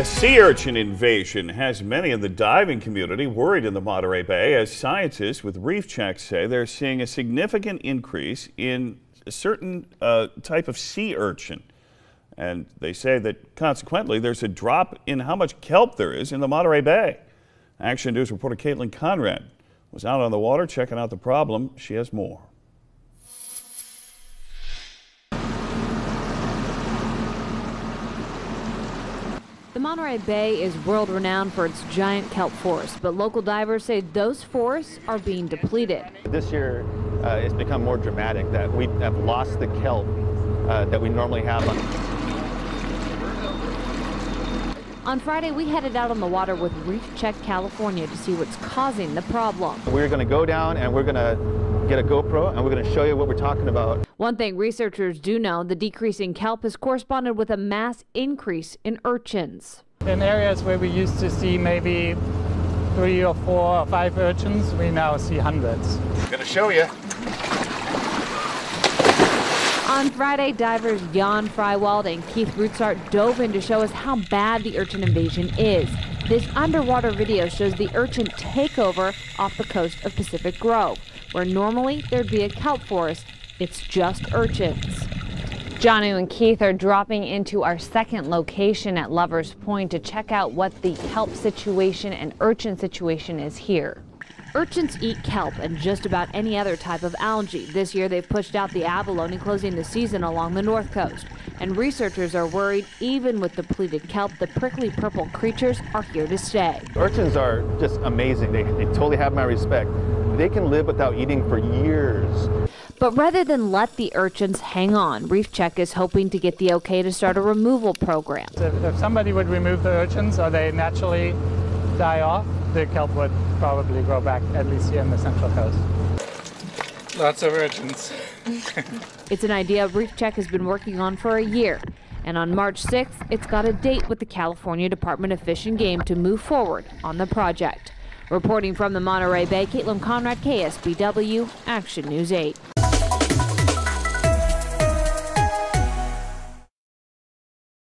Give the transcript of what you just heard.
A sea urchin invasion has many in the diving community worried in the Monterey Bay as scientists with Reef checks say they're seeing a significant increase in a certain uh, type of sea urchin. And they say that consequently there's a drop in how much kelp there is in the Monterey Bay. Action News reporter Caitlin Conrad was out on the water checking out the problem. She has more. The Monterey Bay is world renowned for its giant kelp forests, but local divers say those forests are being depleted. This year, uh, it's become more dramatic that we have lost the kelp uh, that we normally have on. On Friday, we headed out on the water with Reef Check California to see what's causing the problem. We're going to go down and we're going to get a GoPro and we're going to show you what we're talking about. One thing researchers do know, the decrease in kelp has corresponded with a mass increase in urchins. In areas where we used to see maybe three or four or five urchins, we now see hundreds. I'm Gonna show you. On Friday, divers Jan Frywald and Keith Rutzart dove in to show us how bad the urchin invasion is. This underwater video shows the urchin takeover off the coast of Pacific Grove, where normally there'd be a kelp forest. It's just urchins. Johnny and Keith are dropping into our second location at Lover's Point to check out what the kelp situation and urchin situation is here. Urchins eat kelp and just about any other type of algae. This year they've pushed out the abalone, closing the season along the north coast. And researchers are worried even with depleted kelp, the prickly purple creatures are here to stay. Urchins are just amazing. They, they totally have my respect. They can live without eating for years. But rather than let the urchins hang on, Reef Check is hoping to get the okay to start a removal program. If, if somebody would remove the urchins or they naturally die off, the kelp would probably grow back, at least here in the Central Coast. Lots of urchins. It's an idea Reef Check has been working on for a year. And on March 6th, it's got a date with the California Department of Fish and Game to move forward on the project. Reporting from the Monterey Bay, Caitlin Conrad, KSBW, Action News 8.